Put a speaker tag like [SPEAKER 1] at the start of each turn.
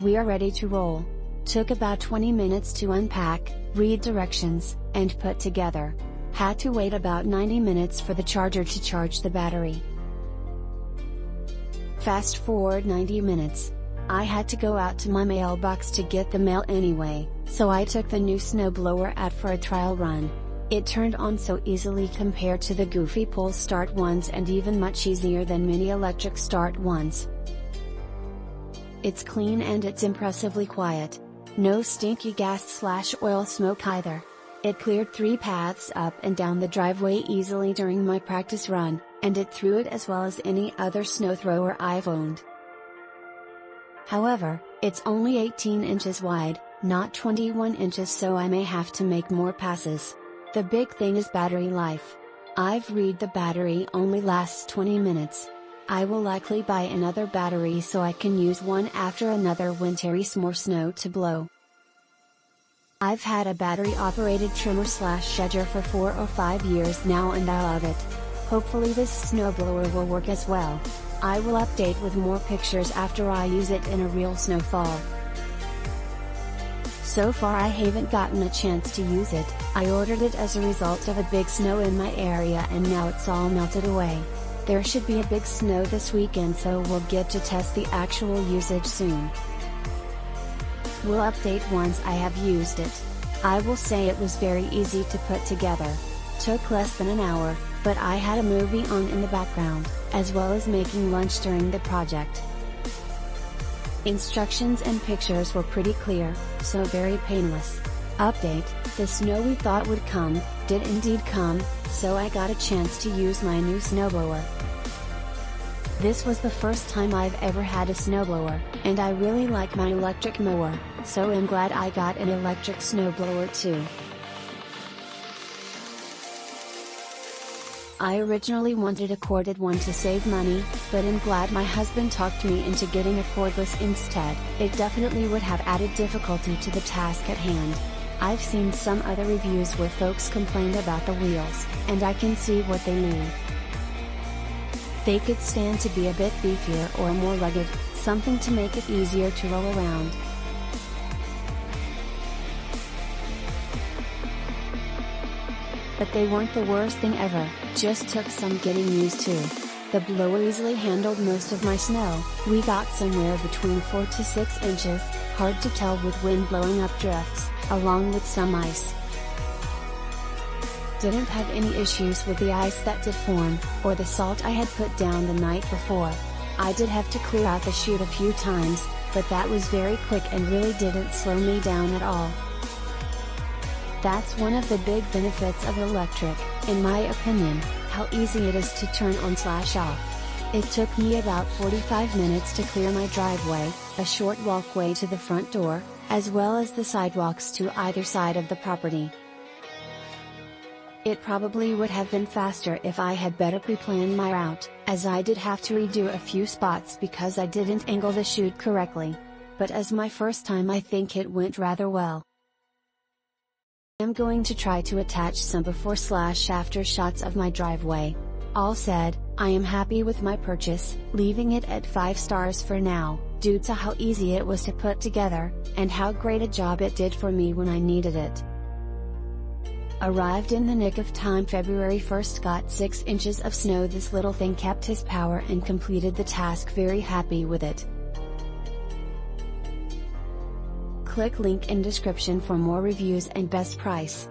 [SPEAKER 1] We are ready to roll. Took about 20 minutes to unpack, read directions, and put together. Had to wait about 90 minutes for the charger to charge the battery. Fast forward 90 minutes. I had to go out to my mailbox to get the mail anyway, so I took the new snowblower out for a trial run. It turned on so easily compared to the goofy pull start ones and even much easier than many electric start ones. It's clean and it's impressively quiet. No stinky gas slash oil smoke either. It cleared three paths up and down the driveway easily during my practice run, and it threw it as well as any other snow thrower I've owned. However, it's only 18 inches wide, not 21 inches so I may have to make more passes. The big thing is battery life. I've read the battery only lasts 20 minutes. I will likely buy another battery so I can use one after another when is more snow to blow. I've had a battery operated trimmer slash edger for 4 or 5 years now and I love it. Hopefully this snowblower will work as well. I will update with more pictures after I use it in a real snowfall. So far I haven't gotten a chance to use it, I ordered it as a result of a big snow in my area and now it's all melted away. There should be a big snow this weekend so we'll get to test the actual usage soon. We'll update once I have used it. I will say it was very easy to put together. Took less than an hour, but I had a movie on in the background, as well as making lunch during the project. Instructions and pictures were pretty clear, so very painless. Update, the snow we thought would come, did indeed come, so I got a chance to use my new snowblower. This was the first time I've ever had a snowblower, and I really like my electric mower, so I'm glad I got an electric snowblower too. I originally wanted a corded one to save money, but I'm glad my husband talked me into getting a cordless instead, it definitely would have added difficulty to the task at hand. I've seen some other reviews where folks complained about the wheels, and I can see what they mean. They could stand to be a bit beefier or more rugged, something to make it easier to roll around. But they weren't the worst thing ever, just took some getting used to. The blower easily handled most of my snow, we got somewhere between 4 to 6 inches, hard to tell with wind blowing up drifts, along with some ice didn't have any issues with the ice that did form, or the salt I had put down the night before. I did have to clear out the chute a few times, but that was very quick and really didn't slow me down at all. That's one of the big benefits of electric, in my opinion, how easy it is to turn on slash off. It took me about 45 minutes to clear my driveway, a short walkway to the front door, as well as the sidewalks to either side of the property. It probably would have been faster if I had better pre-planned my route, as I did have to redo a few spots because I didn't angle the chute correctly. But as my first time I think it went rather well. I'm going to try to attach some before slash after shots of my driveway. All said, I am happy with my purchase, leaving it at 5 stars for now, due to how easy it was to put together, and how great a job it did for me when I needed it. Arrived in the nick of time February 1st got 6 inches of snow this little thing kept his power and completed the task very happy with it. Click link in description for more reviews and best price.